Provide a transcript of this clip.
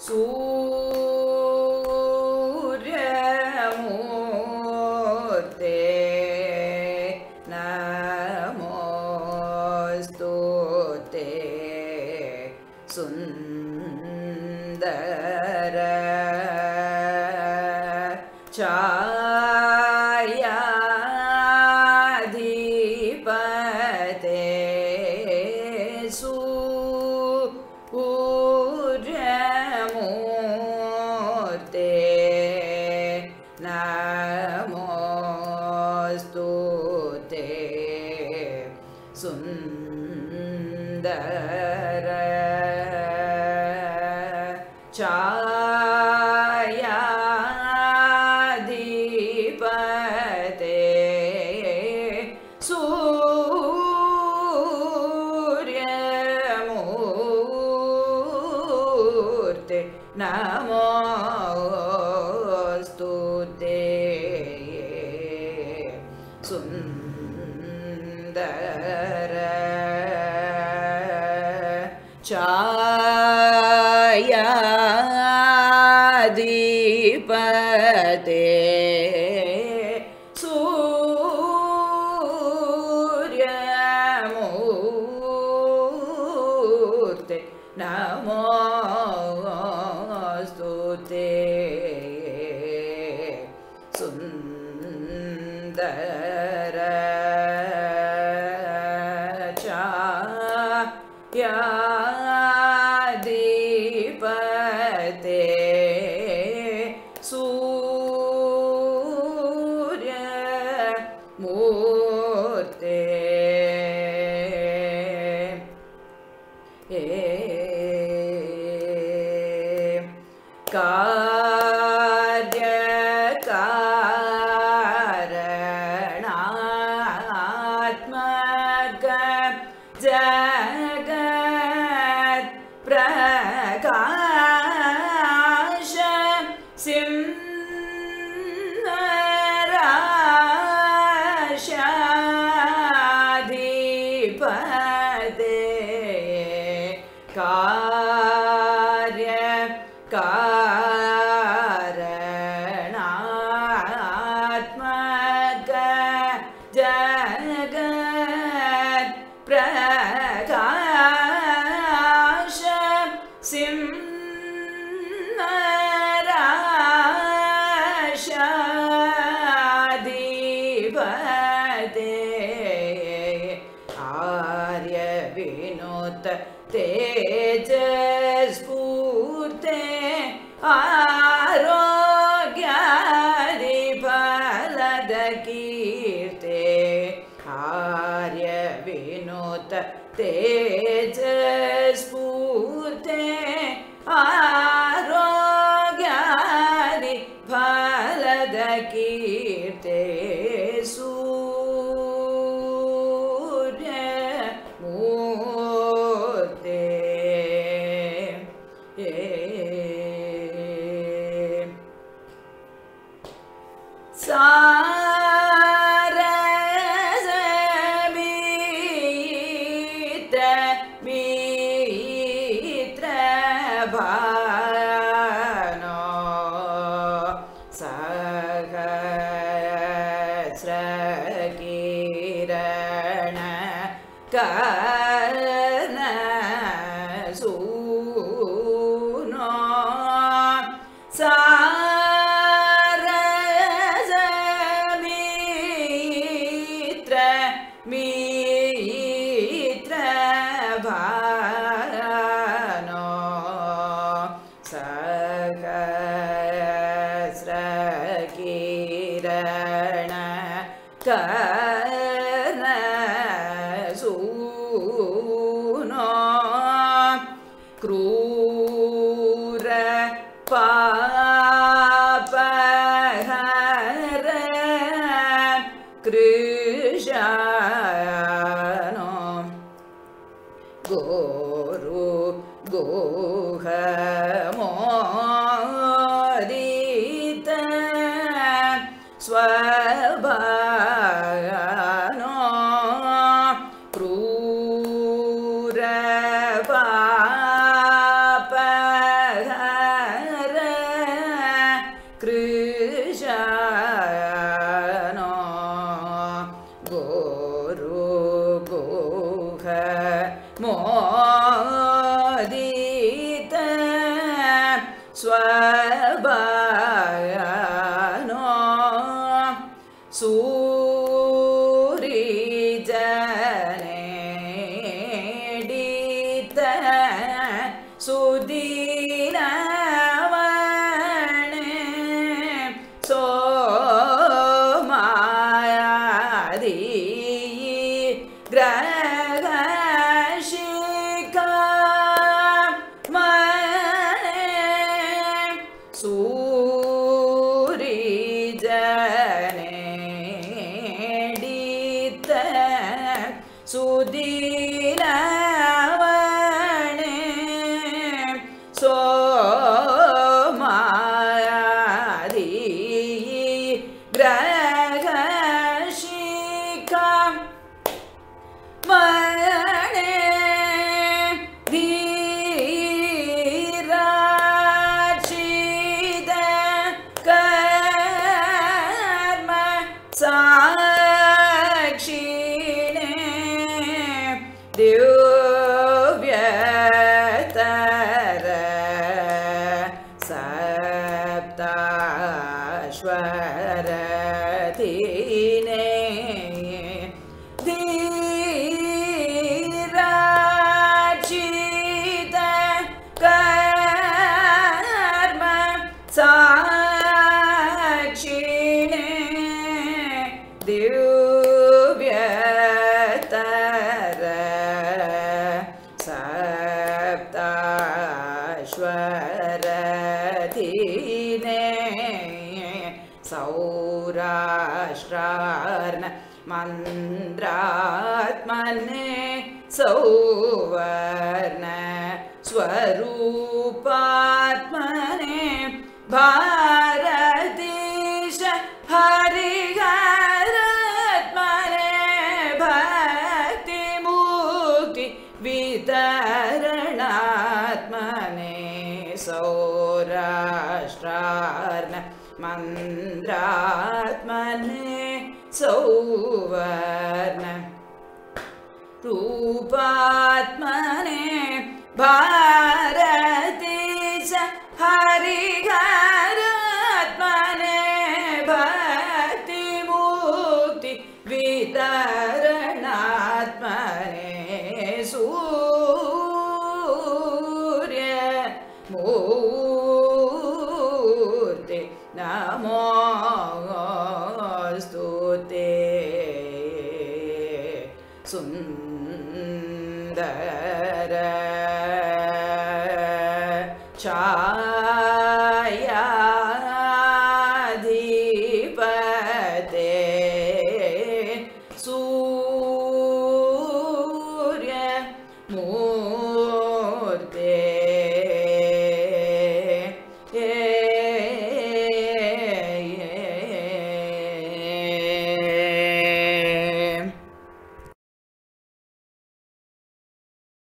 सूर्यमूर्ते नमोऽस्तु ते सुन्दर Tchau. छायाधिपते सूर्यमूर्ते नमोऽस्तु ते सुन्दर सूर्यमूर्ते कार्यकारणात्मक जगत् विनोत तेजस्फूर्ते आरोग्यादिफलद कीर्ते। आर्य विनोत तेजस्फूर्ते yeah. कर्ण क्रूर कृशानो गोरु गोहमोदित मोरुगुह मो साक्षिणे दिव्यतर सप्ताश्वरतिने सौराष्ट्रार्न मन्द्रात्मने सौवर्ण स्वरूपात्मने भारतीश हरिहरात्मने भक्तिमुक्ति वितरणात्मने सौराष्ट्रार्न मन्द्रात्मने सौवर्ण रूपात्मने भारतीश हरिहरात्मने वितरणात्मने सूर्य मूर्ति नमोऽस्तु ते। सुन्दर चा